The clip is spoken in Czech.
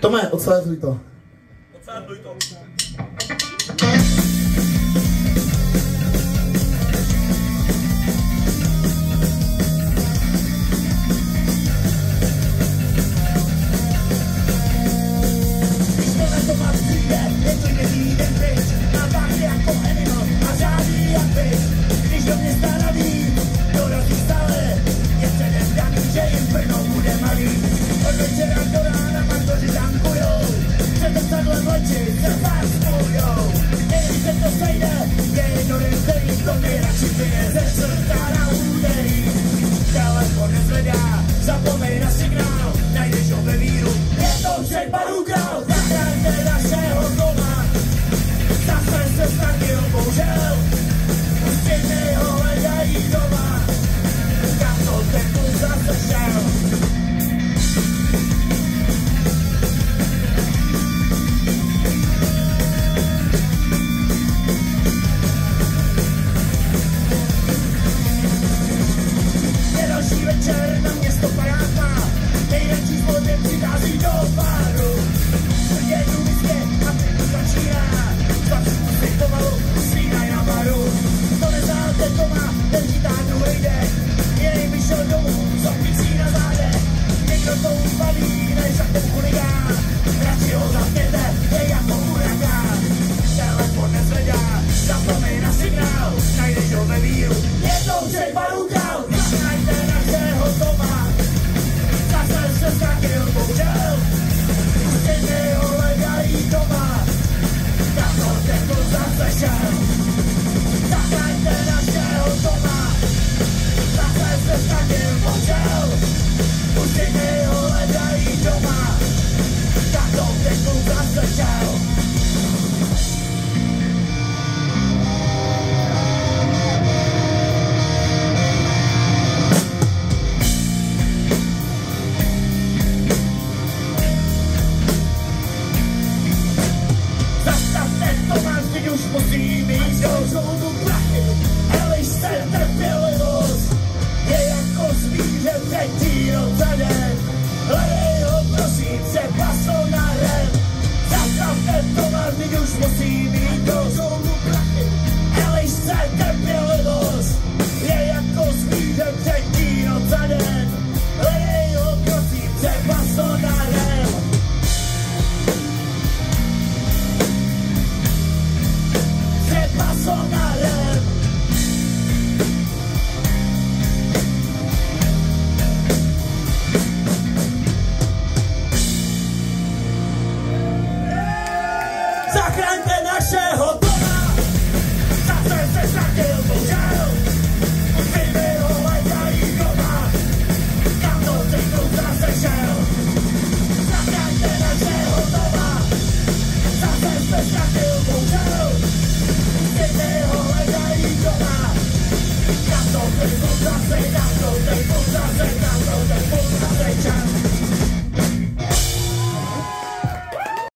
Tome, odsázuj to. Odsázuj to. Yeah. Testováci už musí mít rozhodu prachy, helej se trpělivost, je jako zvíře třetí noc za den. Hledej ho prosím, se paso na rem, zastavte továrník už musí mít rozhodu grande nasze hotel.